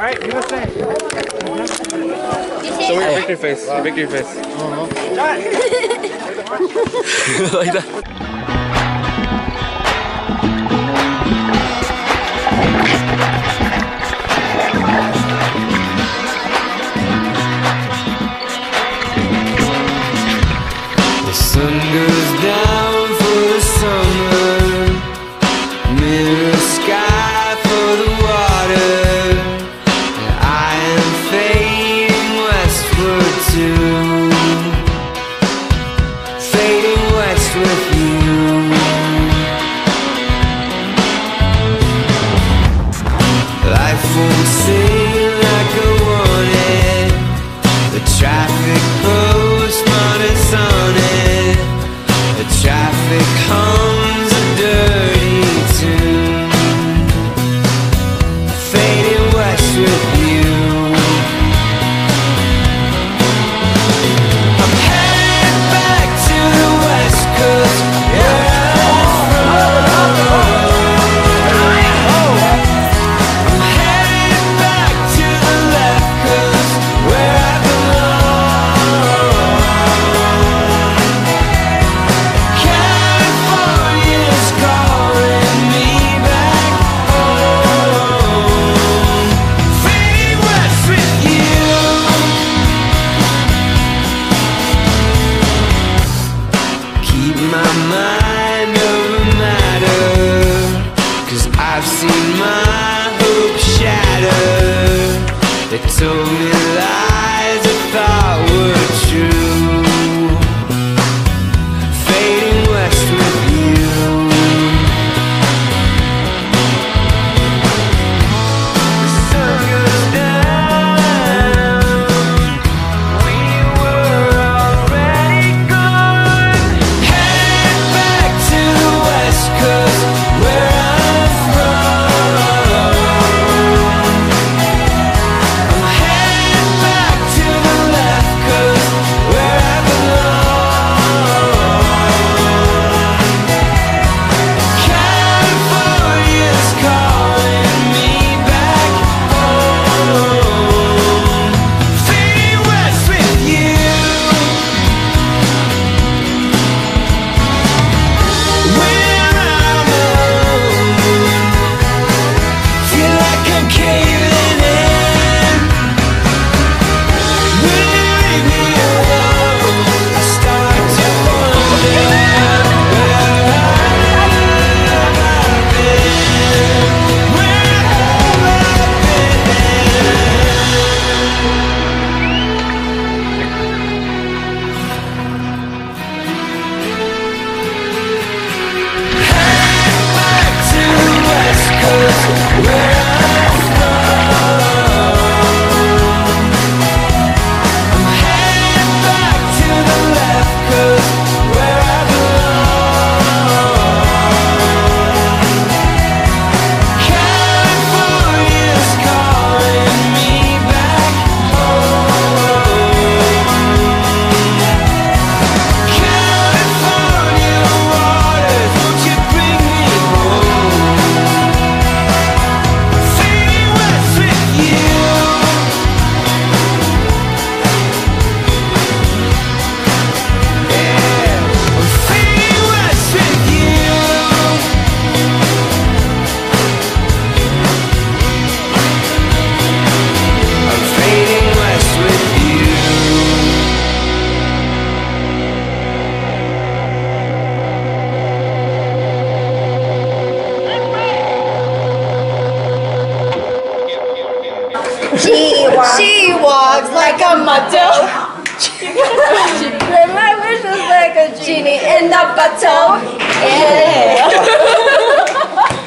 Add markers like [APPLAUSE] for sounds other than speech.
Alright, do the same. So wait, victory face. Wow. Victory face. Uh -huh. [LAUGHS] like that. [LAUGHS] She walks like a model. and my wish is like a genie in the bottle. Yeah. [LAUGHS]